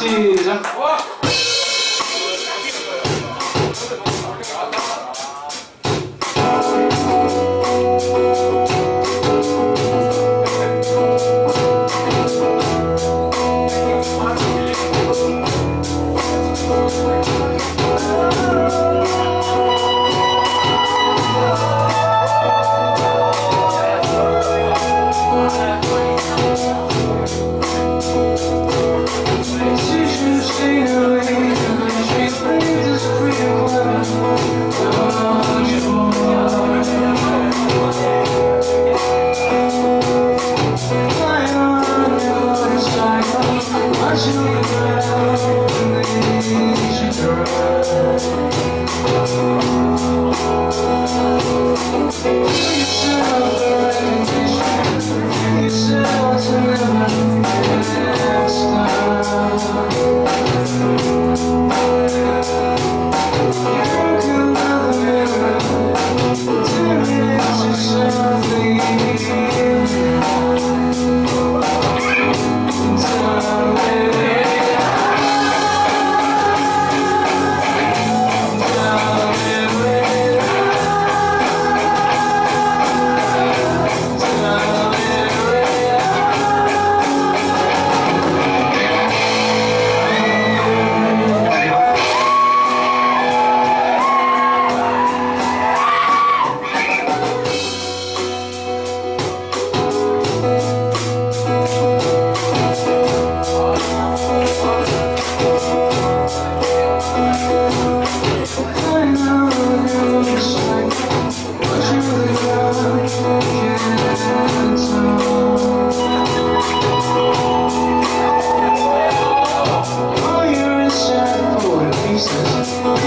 Merci Jean.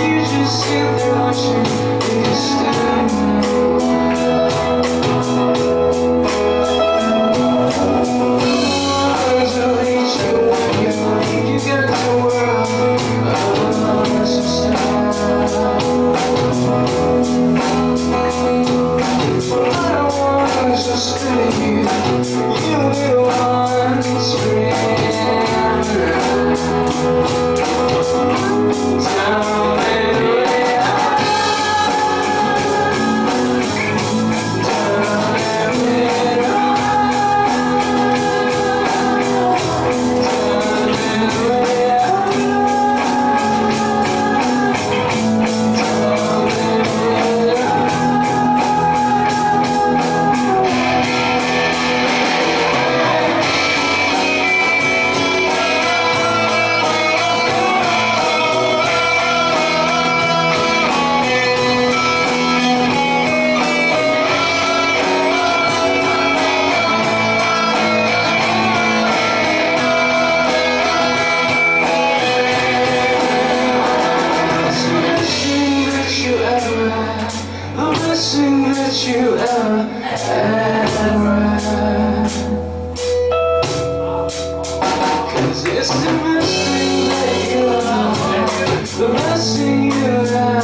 You just sit there watching me stand. that you ever, ever Cause it's the best thing that you are The best thing you have.